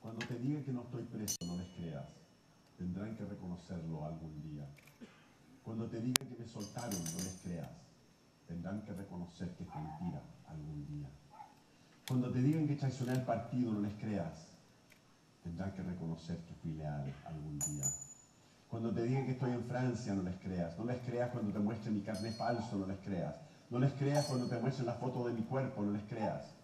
Cuando te digan que no estoy preso, no les creas. Tendrán que reconocerlo algún día. Cuando te digan que me soltaron, no les creas. Tendrán que reconocer que es mentira algún día. Cuando te digan que traicioné al partido, no les creas. Tendrán que reconocer que fui leal algún día. Cuando te digan que estoy en Francia, no les creas. No les creas cuando te muestren mi carnet falso, no les creas. No les creas cuando te muestren la foto de mi cuerpo, no les creas.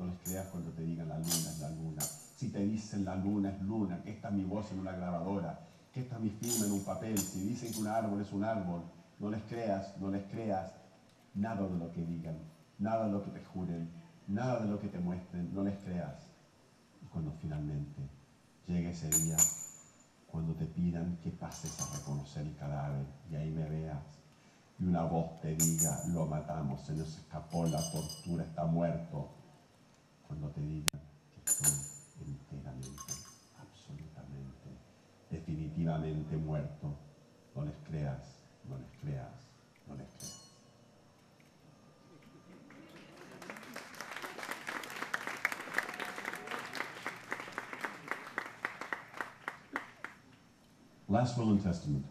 No les creas cuando te digan la luna es la luna. Si te dicen la luna es luna, que esta es mi voz en una grabadora, que esta es mi firma en un papel, si dicen que un árbol es un árbol, no les creas, no les creas nada de lo que digan, nada de lo que te juren, nada de lo que te muestren, no les creas. Y cuando finalmente llegue ese día, cuando te pidan que pases a reconocer el cadáver y ahí me veas, y una voz te diga, lo matamos, se nos escapó la tortura, está muerto. Cuando te digan que estoy enteramente, absolutamente, definitivamente muerto, no les creas, no les creas, no les creas. Last will and testament.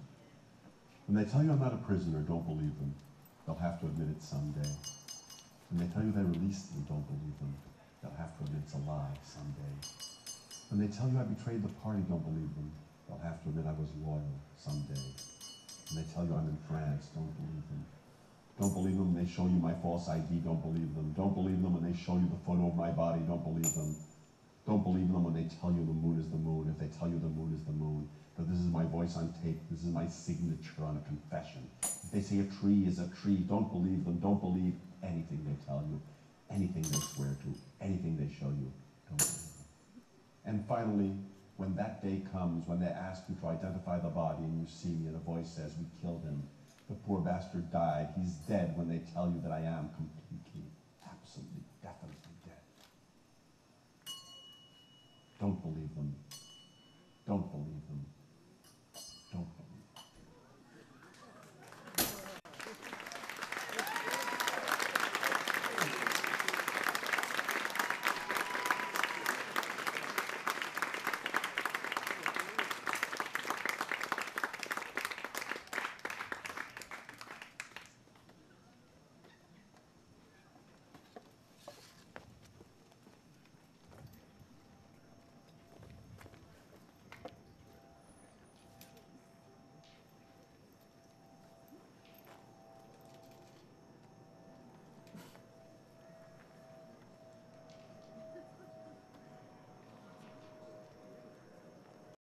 When they tell you I'm not a prisoner, don't believe them. They'll have to admit it someday. When they tell you they released me, don't believe them. They'll have to admit it's a lie someday. When they tell you I betrayed the party, don't believe them. They'll have to admit I was loyal someday. When they tell you I'm in France, don't believe them. Don't believe them when they show you my false ID, don't believe them. Don't believe them when they show you the photo of my body, don't believe them. Don't believe them when they tell you the moon is the moon, if they tell you the moon is the moon. But this is my voice on tape, this is my signature on a confession. If they say a tree is a tree, don't believe them, don't believe finally, when that day comes, when they ask you to identify the body and you see me and a voice says, we killed him, the poor bastard died, he's dead when they tell you that I am completely, absolutely, definitely dead. Don't believe them. Don't believe them.